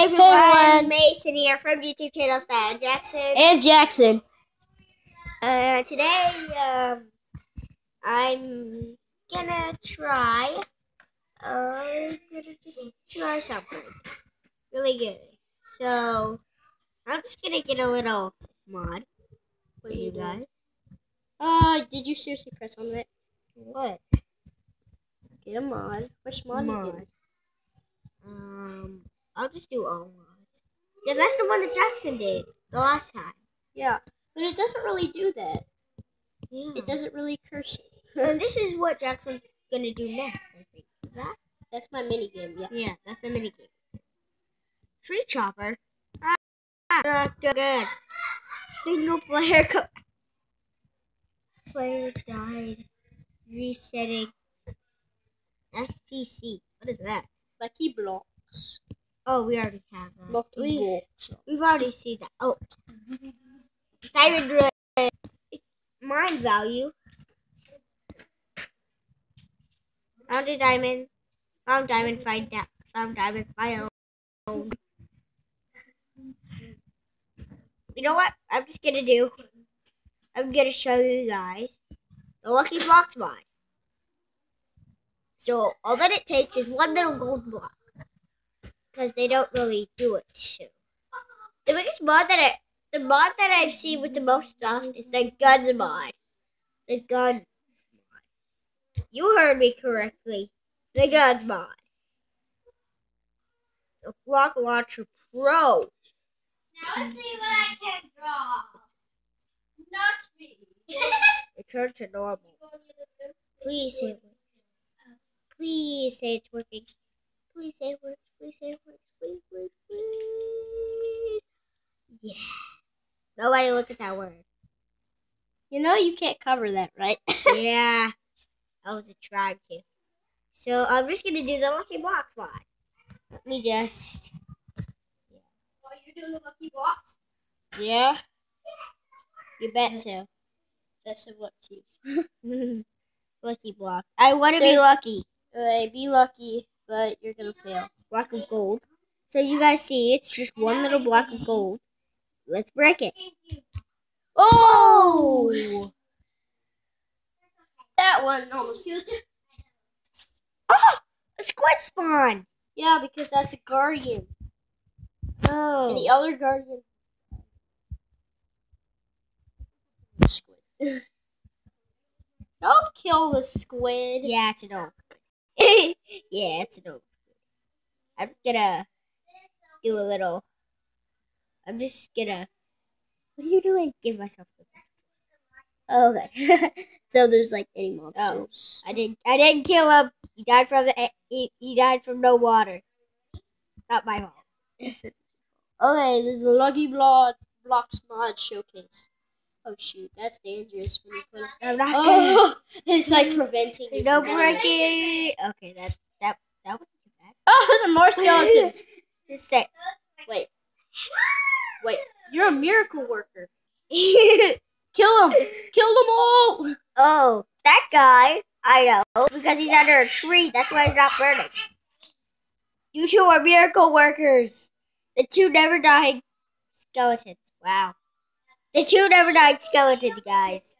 Hey everyone, everyone. Mason here from YouTube channel Stan Jackson. And Jackson. Uh, today, um, I'm gonna try, uh, gonna just try something really good. So, I'm just gonna get a little mod for you you guys. Uh, did you seriously press on that? What? Get a mod. Which mod? Mod. Um, I'll just do all mods. Yeah, that's the one that Jackson did the last time. Yeah, but it doesn't really do that. Yeah. It doesn't really curse you. And this is what Jackson's gonna do next, I think. Is that? That's my mini game. Yeah. Yeah, that's the minigame. Tree chopper. Ah, not good. Single player co- player died. Resetting. SPC. What is that? Lucky blocks. Oh, we already have that. Lucky We, we've already seen that. Oh. Diamond red. Mine value. Found a diamond. Found diamond, find da- found diamond, file. You know what? I'm just gonna do. I'm gonna show you guys the Lucky Blocks mod. So all that it takes is one little gold block, because they don't really do it. So. The biggest mod that I, the mod that I've seen with the most stuff is the guns mod. The guns mod. You heard me correctly. The guns mod. The block launcher pro. Now let's see what I can draw. Not me. Return to normal. Please say it. Please say it's working. Please say it works. Please say it works. Please, please, please. Yeah. Nobody look at that word. You know you can't cover that, right? yeah. I was trying to. So I'm just gonna do the lucky box mod. Let me just. Are you doing the lucky box? Yeah. You bet so. That's a what to. lucky block. I want to be There- lucky. Okay, be lucky, but you're gonna fail. Block of gold. So you guys see, it's just one little block of gold. Let's break it. Oh! That one almost killed you. Oh, a squid spawn. Yeah, because that's a guardian. Oh. And the other guardian. Squid. Don't kill the squid. Yeah, it's an old. Yeah, it's an old. I'm just gonna do a little. I'm just gonna. What are you doing? Give myself the best. Oh, okay. So there's like any oh, monsters. Oh, I didn't. I didn't kill him. He died from the. He, he died from no water. Not my fault. Okay, this is a Lucky Block Blocks mod showcase. Oh shoot, that's dangerous when you put. I'm not oh, gonna. Oh, it's like preventing. no breaking. Okay, that that was too bad. Oh, there's more skeletons. Just say. Wait, wait, you're a miracle worker. Kill them! Kill them all! oh, that guy. I know because he's under a tree. That's why he's not burning. You two are miracle workers. The two never died skeletons. Wow. The two never died skeletons, guys.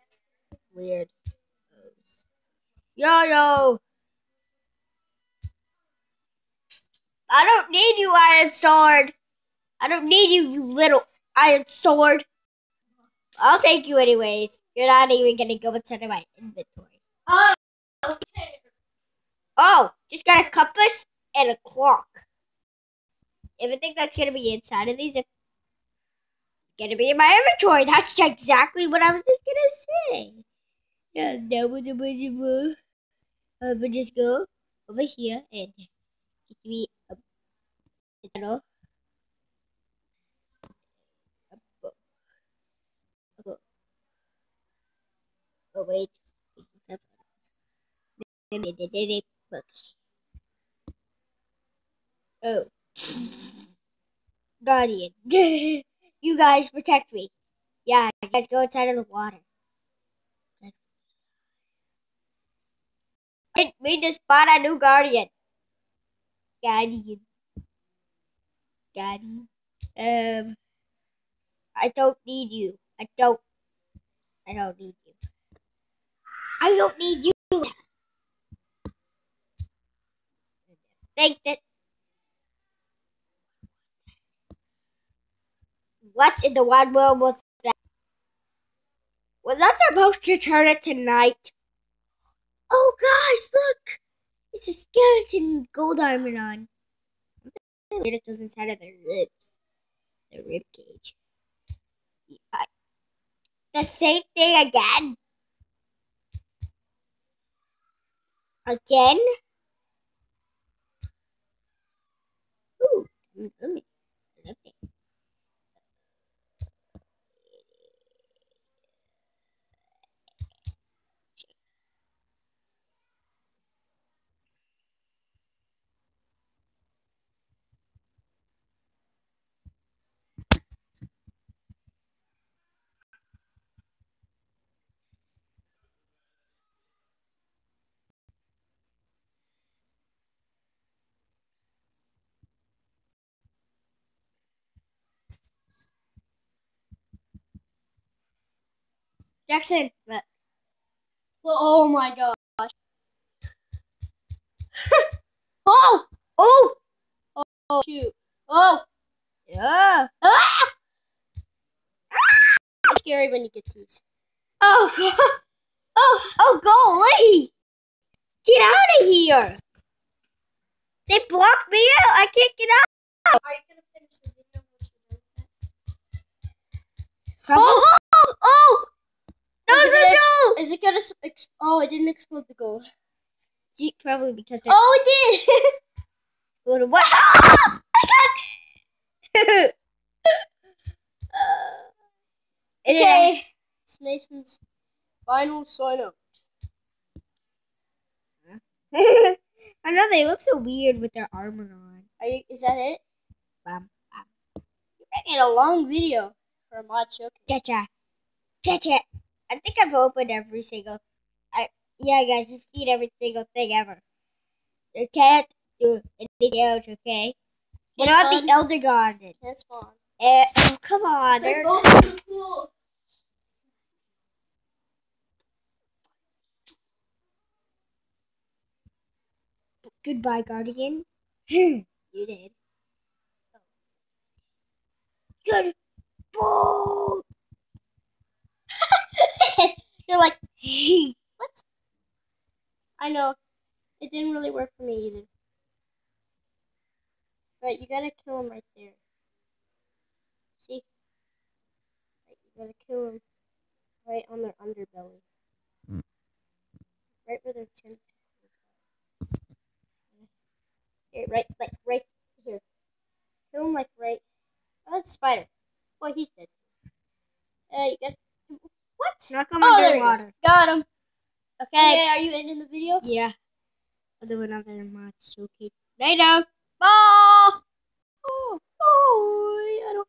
Weird. Yo yo. I don't need you, Iron Sword. I don't need you, you little Iron Sword. I'll take you anyways. You're not even gonna go inside my inventory. Oh, okay. Oh, just got a compass and a clock. Everything that's gonna be inside of these are gonna be in my inventory. That's exactly what I was just gonna say. Yes, that was a bunch of uh, I would just go over here and get me book. Oh wait. Book. Oh. Guardian. you guys protect me. Yeah, guys go inside of the water. Let's- Didn't mean to spawn a new guardian. Guardian. Daddy. Um, I don't need you. I don't. I don't need you. I don't need you. Think that. What in the wide world was that? Was that supposed to turn it tonight? Oh, guys, look! It's a skeleton gold armor on. It inside of the ribs. The rib cage. The same thing again? Again? Ooh, yummy. Lovely. Jackson. Oh my gosh. oh! Oh! Oh, shoot. Oh! Yeah. Ah! It's scary when you get these. Oh, God. Oh, Oh, go away! Get out of here! They blocked me out. I can't get out. Are you to finish the video once Oh! Oh! oh. No, Is it no! Is it. Ex- oh, it didn't explode the gold. See, Probably because Oh, it did! to what? I got- It is- okay. It's Mason's final sign up. I know they look so weird with their armor on. Are you, is that it? Bam, bam. You're making a long video for a mod showcase. Gotcha. Gotcha. I think I've opened every single. I yeah, guys, you've seen every single thing ever. You can't do anything else, okay? Get Can't the Elder Guardian. Can't spawn. Eh, oh, come on, there's cool. goodbye, Guardian. you did. Good. Boom. You're like, what? I know. It didn't really work for me either. Right, you gotta kill him right there. See? Right, you gotta kill him right on their underbelly. Right where their tentacles are. Here, right, like, right here. Kill him, like, right. Oh, that's a spider. Boy, he's dead. Uh, you got What? Knock him Oh, there he underwater. Got him. Okay. Okay, are you ending the video? Yeah. I'll do another mod showcase. Later. Bye. Oh, oh, I don't